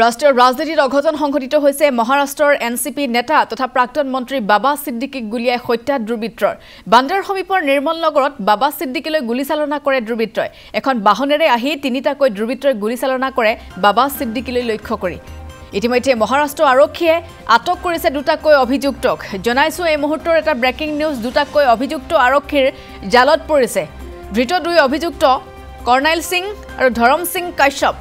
ৰাষ্ট্ৰীয় ৰাজনীতিত অঘটন সংঘটিত হৈছে মহাৰাষ্ট্ৰৰ এন চি পি নেতা তথা প্ৰাক্তন মন্ত্ৰী বাবা ছিদ্দিকীক গুলীয়াই হত্যা দুৰ্বৃত্তৰ। বান্দাৰ সমীপৰ নিৰ্মল নগৰত বাবা ছিদ্দিকীলৈ গুলীচালনা কৰে দুৰ্বৃত্তই। এখন বাহনেৰে আহি তিনিটাকৈ দুৰ্বৃত্তই গুলীচালনা কৰে বাবা ছিদ্দিকীলৈ লক্ষ্য কৰি। ইতিমধ্যে মহাৰাষ্ট্ৰ আৰক্ষীয়ে আটক কৰিছে দুটাকৈ অভিযুক্তক। জনাইছোঁ এই মুহূৰ্তৰ এটা ব্ৰেকিং নিউজ দুটাকৈ অভিযুক্ত আৰক্ষীৰ জালত পৰিছে। ধৃত দুই অভিযুক্ত কৰ্ণাইল সিং আৰু ধৰম সিং কাশ্যপ।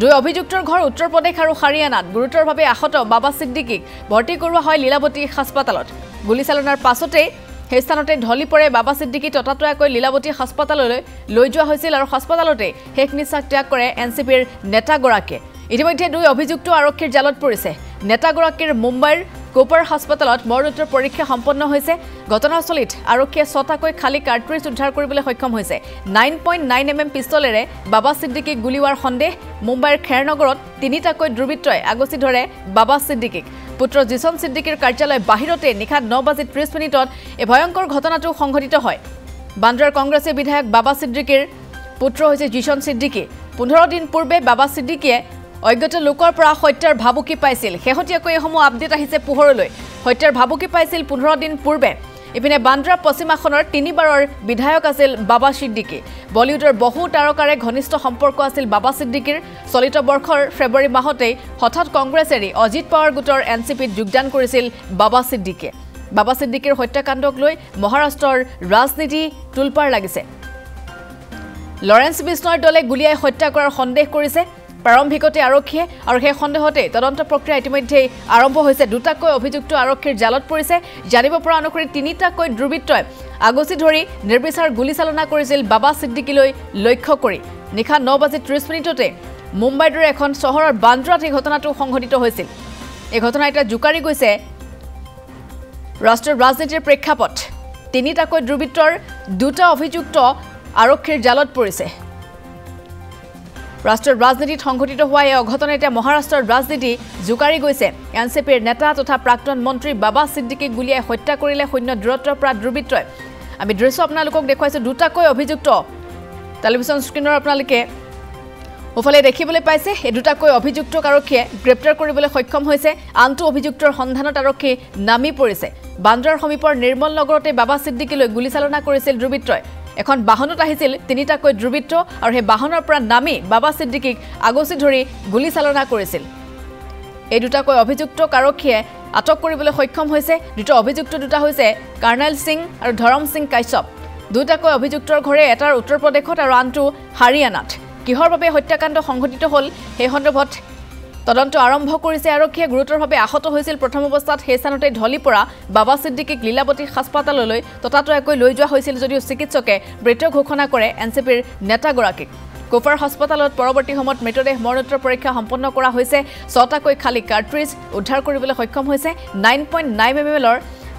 দুই অভিযুক্তৰ ঘৰ উত্তৰ প্ৰদেশ আৰু হাৰিয়ানাত। গুৰুতৰভাৱে আহত বাবা ছিদ্দিকীক ভৰ্তি কৰোৱা হয় লীলাৱতী হাস্পাতালত। গুলীচালনাৰ পাছতেই সেই স্থানতে ঢলি পৰে বাবা ছিদ্দিকী ততাতৈয়াকৈ লীলাৱতী হাস্পাতাললৈ লৈ যোৱা হৈছিল আৰু হাস্পাতালতেই শেষ নিশ্বাস ত্যাগ কৰে এন চি পিৰ নেতাগৰাকীয়ে। ইতিমধ্যে দুই অভিযুক্ত আৰক্ষীৰ জালত পৰিছে। নেতাগৰাকীৰ মুম্বাইৰ কোপাৰ হাস্পাতালত মৰণোত্তৰ পৰীক্ষা সম্পন্ন হৈছে। ঘটনাস্থলীত আৰক্ষীয়ে ছটাকৈ খালী কাৰ্ট্ৰিজ উদ্ধাৰ কৰিবলৈ সক্ষম হৈছে। Nine point nine M M পিষ্টলেৰে Baba ছিদ্দিকীক গুলীওৱাৰ সন্দেহ মুম্বাইৰ খেৰনগৰত তিনিটাকৈ দুৰ্বৃত্তই আগচি ধৰে বাবা ছিদ্দিকীক পুত্ৰ জিছন ছিদ্দিকীৰ কাৰ্যালয় বাহিৰতে নিশা ন বাজি ত্ৰিছ মিনিটত এই ভয়ংকৰ ঘটনাটো সংঘটিত হয়। বান্দ্ৰাৰ কংগ্ৰেছী বিধায়ক বাবা ছিদ্দিকীৰ পুত্ৰ হৈছে জিছন ছিদ্দিকী পোন্ধৰ দিন পূৰ্বে বাবা ছিদ্দিকীয়ে অজ্ঞাত লোকৰ পৰা হত্যাৰ ভাবুকি পাইছিল। শেহতীয়াকৈ এইসমূহ আপডেট আহিছে পোহৰলৈ। হত্যাৰ ভাবুকি পাইছিল পোন্ধৰ দিন পূৰ্বে। ইপিনে বান্দ্ৰা পশ্চিম আসনৰ তিনিবাৰৰ বিধায়ক আছিল বাবা ছিদ্দিকী বলিউডৰ বহু তাৰকাৰে ঘনিষ্ঠ সম্পৰ্ক আছিল বাবা ছিদ্দিকীৰ চলিত বৰ্ষৰ ফেব্ৰুৱাৰী মাহতেই হঠাৎ কংগ্ৰেছ এৰি অজিত পাৱাৰ গোটৰ এন চি পিত যোগদান কৰিছিল বাবা ছিদ্দিকীয়ে বাবা ছিদ্দিকীৰ হত্যাকাণ্ডক লৈ মহাৰাষ্ট্ৰৰ ৰাজনীতি তোলপাৰ লাগিছে। লৰেন্স বিষ্ণয়ৰ দলে গুলীয়াই হত্যা কৰাৰ সন্দেহ কৰিছে। প্ৰাৰম্ভিকতে আৰক্ষীয়ে আৰু সেই সন্দেহতে তদন্ত প্ৰক্ৰিয়া ইতিমধ্যেই আৰম্ভ হৈছে। দুটাকৈ অভিযুক্ত আৰক্ষীৰ জালত পৰিছে। জানিব পৰা অনুসৰি তিনিটাকৈ দুৰ্বৃত্তই আগচি ধৰি নিৰ্বিচাৰ গুলীচালনা কৰিছিল বাবা ছিদ্দিকীলৈ লক্ষ্য কৰি। নিশা ন বাজি ত্ৰিছ মিনিটতে মুম্বাইৰ দৰে এখন চহৰৰ বান্দ্ৰাত এই ঘটনাটো সংঘটিত হৈছিল। এই ঘটনা এতিয়া জোকাৰি গৈছে ৰাষ্ট্ৰীয় ৰাজনীতিৰ প্ৰেক্ষাপট। তিনিটাকৈ দুৰ্বৃত্তৰ দুটা অভিযুক্ত আৰক্ষীৰ জালত পৰিছে। ৰাষ্ট্ৰীয় ৰাজনীতিত সংঘটিত হোৱা এই অঘটনে এতিয়া মহাৰাষ্ট্ৰৰ ৰাজনীতি জোকাৰি গৈছে। এন চি পিৰ নেতা তথা প্ৰাক্তন মন্ত্ৰী বাবা ছিদ্দিকীক গুলীয়াই হত্যা কৰিলে শূন্য দূৰত্বৰ পৰা দুৰ্বৃত্তই। আমি দৃশ্য আপোনালোকক দেখুৱাইছোঁ দুটাকৈ অভিযুক্ত। টেলিভিশ্যন স্ক্ৰীণৰ আপোনালোকে সোঁফালে দেখিবলৈ পাইছে এই দুটাকৈ অভিযুক্তক আৰক্ষীয়ে গ্ৰেপ্তাৰ কৰিবলৈ সক্ষম হৈছে। আনটো অভিযুক্তৰ সন্ধানত আৰক্ষী নামি পৰিছে। বান্দ্ৰাৰ সমীপৰ নিৰ্মল নগৰতে বাবা ছিদ্দিকীলৈ গুলীচালনা কৰিছিল দুৰ্বৃত্তই। এখন বাহনত আহিছিল তিনিটাকৈ দুৰ্বৃত্ত আৰু সেই বাহনৰ পৰা নামি বাবা ছিদ্দিকীক আগচি ধৰি গুলীচালনা কৰিছিল। এই দুটাকৈ অভিযুক্তক আৰক্ষীয়ে আটক কৰিবলৈ সক্ষম হৈছে। দুটা অভিযুক্ত দুটা হৈছে কৰ্ণাইল সিং আৰু ধৰম সিং কাশ্যপ। দুটাকৈ অভিযুক্তৰ ঘৰে এটাৰ উত্তৰ প্ৰদেশত আৰু আনটো হাৰিয়ানাত। কিহৰ বাবে হত্যাকাণ্ড সংঘটিত হ'ল সেই সন্দৰ্ভত তদন্ত আৰম্ভ কৰিছে আৰক্ষীয়ে গুৰুতৰভাৱে আহত হৈছিল প্ৰথম অৱস্থাত সেই স্থানতে ঢলি পৰা বাবা ছিদ্দিকীক লীলাৱতী হাস্পাতাললৈ ততাতৈয়াকৈ লৈ যোৱা হৈছিল যদিও চিকিৎসকে মৃত ঘোষণা কৰে এন চি পিৰ নেতাগৰাকীক। কোফাৰ হাস্পাতালত পৰৱৰ্তী সময়ত মৃতদেহ মৰণোত্তৰ পৰীক্ষা সম্পন্ন কৰা হৈছে। ছটাকৈ খালী কাৰ্ট্ৰিজ উদ্ধাৰ কৰিবলৈ সক্ষম হৈছে। নাইন পইণ্ট নাইন এম এলৰ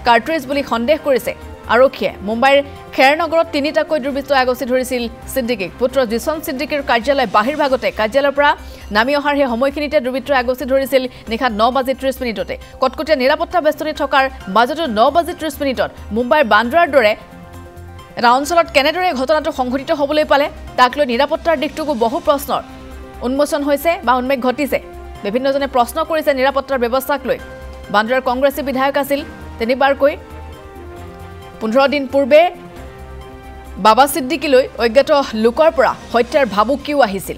কাৰ্ট্ৰিজ বুলি সন্দেহ কৰিছে। আৰক্ষীয়ে মুম্বাইৰ খেৰনগৰত তিনিটাকৈ দুৰ্বৃত্তই আগচি ধৰিছিল ছিদ্দিকীক পুত্ৰ জিছন ছিদ্দিকীৰ কাৰ্যালয় বাহিৰভাগতে কাৰ্যালয়ৰ পৰা নামি অহাৰ সেই সময়খিনিতে দুৰ্বৃত্তই আগচি ধৰিছিল নিশা ন বাজি ত্ৰিছ মিনিটতে। কটকটীয়া নিৰাপত্তা বেষ্টনী থকাৰ মাজতো ন বাজি ত্ৰিছ মিনিটত মুম্বাইৰ বান্দ্ৰাৰ দৰে এটা অঞ্চলত কেনেদৰে ঘটনাটো সংঘটিত হ'বলৈ পালে তাক লৈ নিৰাপত্তাৰ দিশটোকো বহু প্ৰশ্নৰ উন্মোচন হৈছে বা উন্মেষ ঘটিছে। বিভিন্নজনে প্ৰশ্ন কৰিছে নিৰাপত্তাৰ ব্যৱস্থাক লৈ। বান্দ্ৰাৰ কংগ্ৰেছী বিধায়ক আছিল। তিনিবাৰকৈ পোন্ধৰ দিন পূৰ্বে বাবা ছিদ্দিকীলৈ অজ্ঞাত লোকৰ পৰা হত্যাৰ ভাবুকিও আহিছিল।